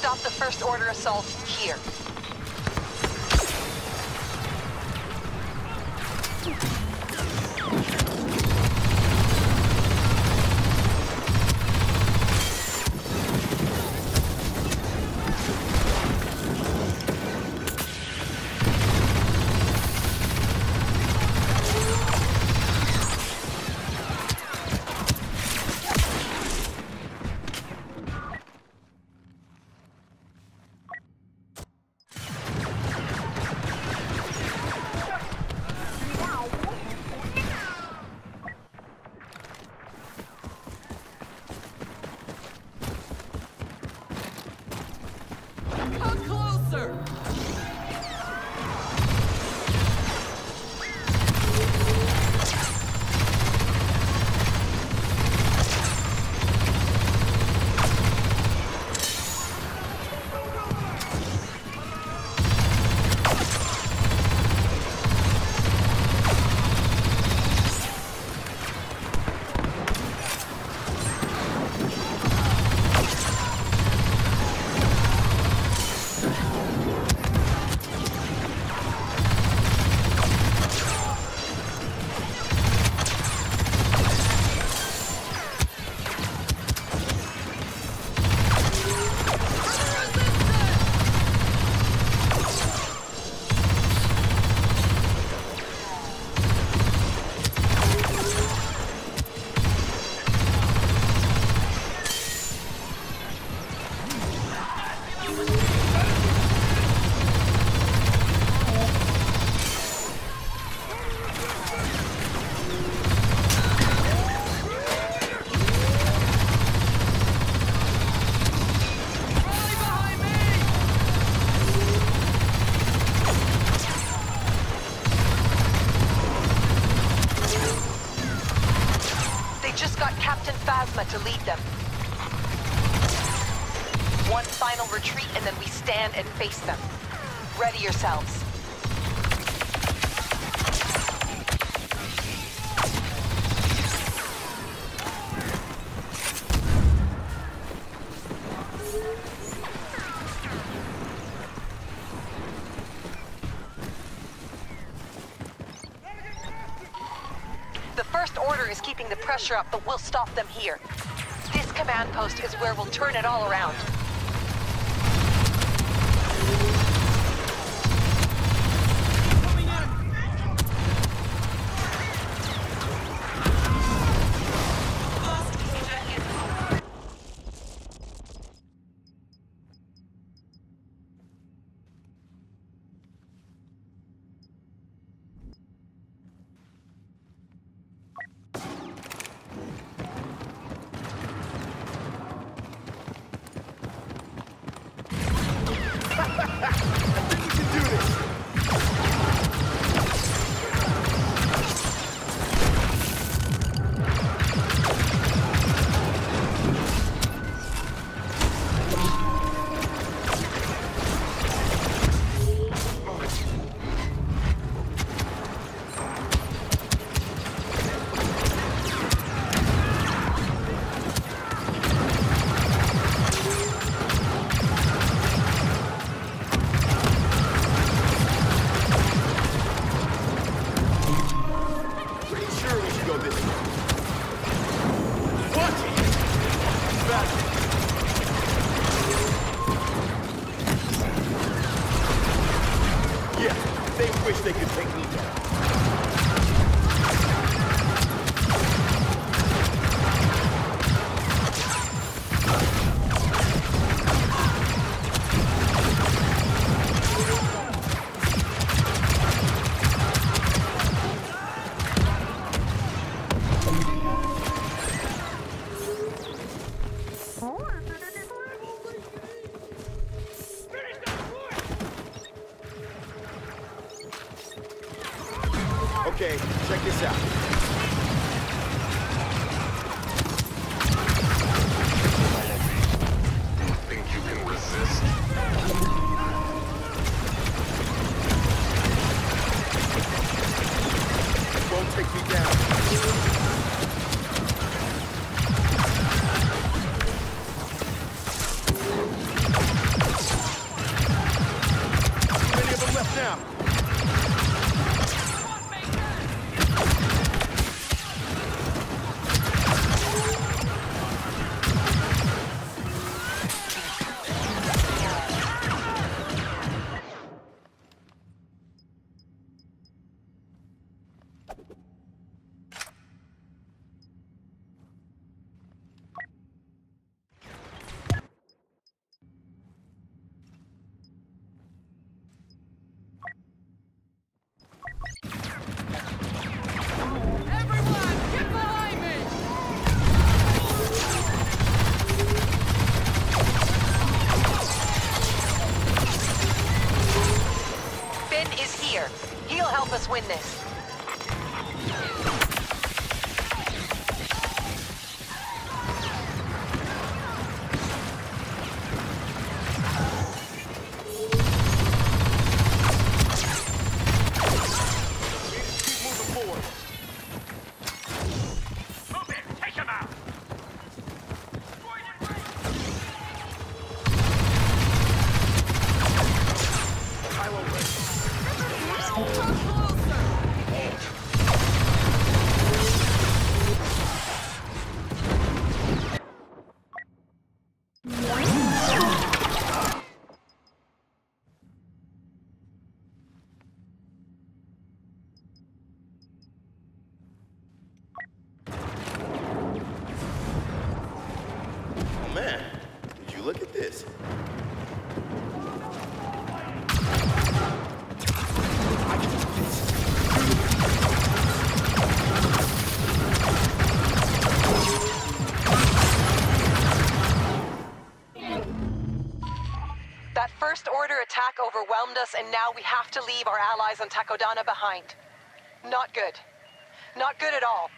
Stopped the First Order assault here. Got Captain Phasma to lead them. One final retreat and then we stand and face them. Ready yourselves. Pressure up, but we'll stop them here. This command post is where we'll turn it all around. Win this. That first order attack overwhelmed us, and now we have to leave our allies on Takodana behind. Not good. Not good at all.